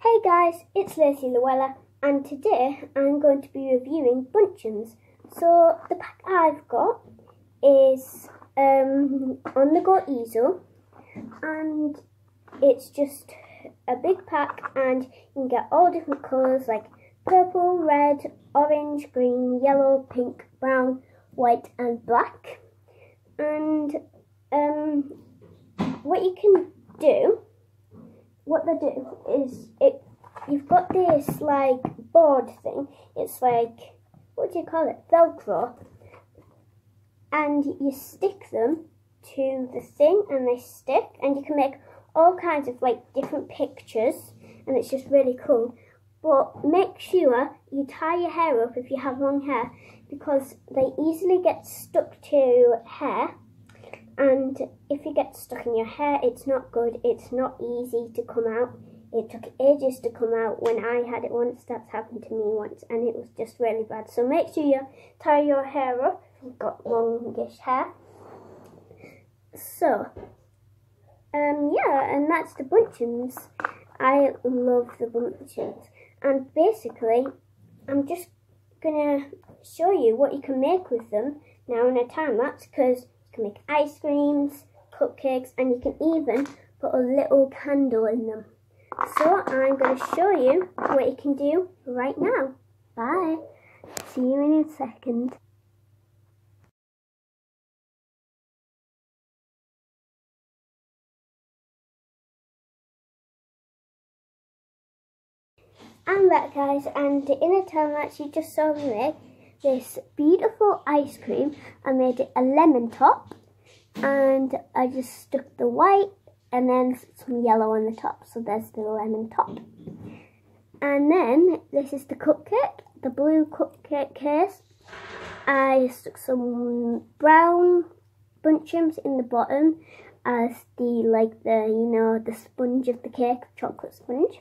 Hey guys, it's Lacie Luella and today I'm going to be reviewing Bunchems. So the pack I've got is um, on the go easel and it's just a big pack and you can get all different colours like purple, red, orange, green, yellow, pink, brown, white and black. And um, what you can do they do is it you've got this like board thing. It's like what do you call it? Velcro. And you stick them to the thing and they stick and you can make all kinds of like different pictures and it's just really cool. But make sure you tie your hair up if you have long hair because they easily get stuck to hair and if it gets stuck in your hair it's not good. It's not easy to come out. It took ages to come out when I had it once. That's happened to me once and it was just really bad. So make sure you tie your hair up. If you've got longish hair. So um yeah and that's the bunchems I love the bunchems and basically I'm just gonna show you what you can make with them now in a time lapse because can make ice creams, cupcakes, and you can even put a little candle in them. So I'm going to show you what you can do right now. Bye. See you in a second. I'm back guys and in a time lapse you just saw me make this beautiful ice cream. I made it a lemon top and I just stuck the white and then some yellow on the top. So there's the lemon top. And then this is the cupcake, the blue cupcake case. I stuck some brown bunchems in the bottom as the like the you know the sponge of the cake, chocolate sponge.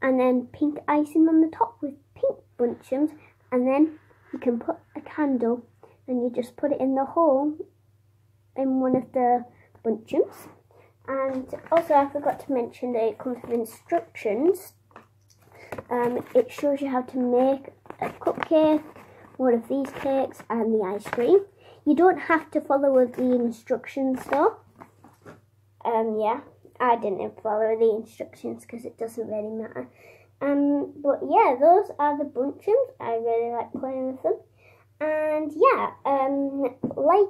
And then pink icing on the top with pink bunchems and then you can put a candle and you just put it in the hole in one of the bunches. And also I forgot to mention that it comes with instructions. Um, it shows you how to make a cupcake, one of these cakes and the ice cream. You don't have to follow the instructions though. Um, yeah, I didn't follow the instructions because it doesn't really matter. Um, but yeah, those are the bunchems. I really like playing with them. And yeah, um, like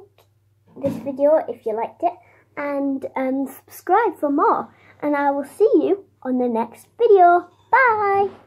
this video if you liked it, and um, subscribe for more. And I will see you on the next video. Bye!